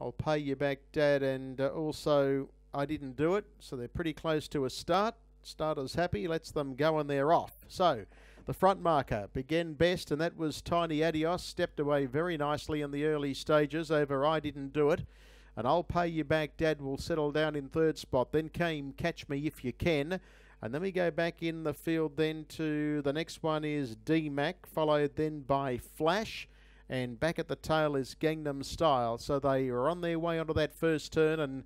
I'll pay you back, Dad, and uh, also I didn't do it, so they're pretty close to a start. Starter's happy, lets them go and they're off. So the front marker began best, and that was Tiny Adios. Stepped away very nicely in the early stages over I Didn't Do It. And I'll pay you back, Dad will settle down in third spot. Then came Catch Me If You Can. And then we go back in the field then to the next one is D-Mac, followed then by Flash and back at the tail is Gangnam Style. So they are on their way onto that first turn, and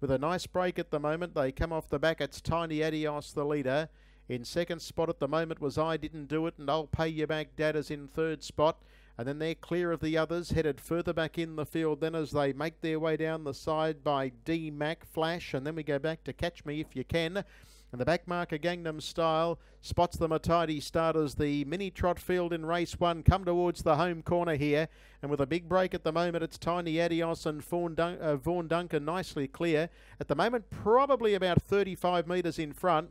with a nice break at the moment, they come off the back. It's Tiny Adios, the leader. In second spot at the moment was I Didn't Do It, and I'll Pay You Back Dad is in third spot. And then they're clear of the others, headed further back in the field then as they make their way down the side by D Mac Flash. And then we go back to Catch Me If You Can. And the back marker Gangnam Style spots them a tidy start as the mini trot field in race one come towards the home corner here. And with a big break at the moment, it's Tiny Adios and Vaughan, Dun- uh, Vaughan Duncan nicely clear. At the moment, probably about 35 metres in front.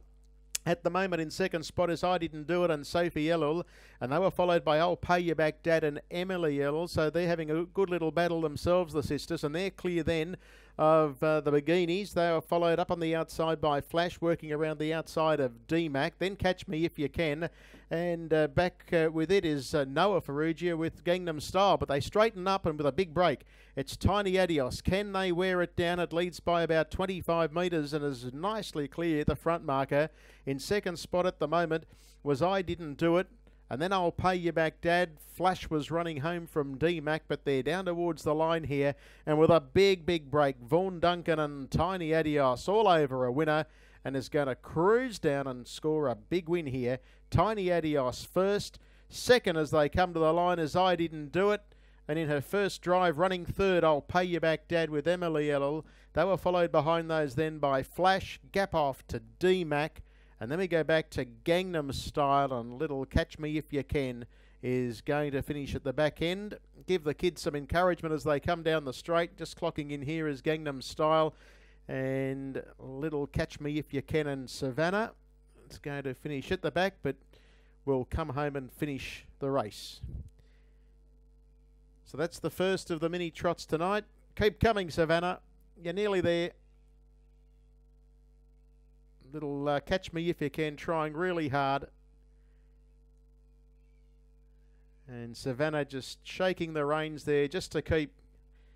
At the moment in second spot is I Didn't Do It and Sophie Ellul. And they were followed by I'll Pay You Back Dad and Emily Ellul. So they're having a good little battle themselves, the sisters. And they're clear then of uh, the Beginis. They are followed up on the outside by Flash, working around the outside of DMAC. Then Catch Me If You Can. And uh, back uh, with it is uh, Noah Farrugia with Gangnam Style. But they straighten up and with a big break. It's Tiny Adios. Can they wear it down? It leads by about 25 metres and is nicely clear, the front marker. In second spot at the moment was I Didn't Do It. And then I'll pay you back, Dad. Flash was running home from D-Mac, but they're down towards the line here. And with a big, big break, Vaughan Duncan and Tiny Adios all over a winner and is going to cruise down and score a big win here. Tiny Adios first. Second as they come to the line as I Didn't Do It. And in her first drive, running third, I'll pay you back, Dad, with Emily Ellul. They were followed behind those then by Flash, gap off to D-Mac. And then we go back to Gangnam Style and Little Catch Me If You Can is going to finish at the back end. Give the kids some encouragement as they come down the straight. Just clocking in here is Gangnam Style and Little Catch Me If You Can and Savannah. It's going to finish at the back, but will come home and finish the race. So that's the first of the mini trots tonight. Keep coming, Savannah. You're nearly there little uh, catch me if you can, trying really hard. And Savannah just shaking the reins there just to keep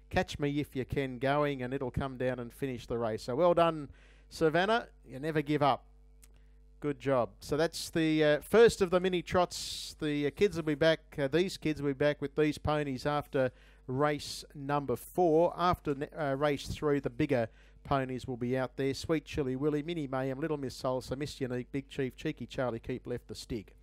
catch me if you can going, and it'll come down and finish the race. So well done, Savannah. You never give up. Good job. So that's the uh, first of the mini trots. The uh, kids will be back, uh, these kids will be back with these ponies after race number four. After uh, race three, the bigger ponies will be out there. Sweet Chili Willie, Mini Mayhem, Little Miss Salsa, Miss Unique, Big Chief, Cheeky Charlie Keep left the stick.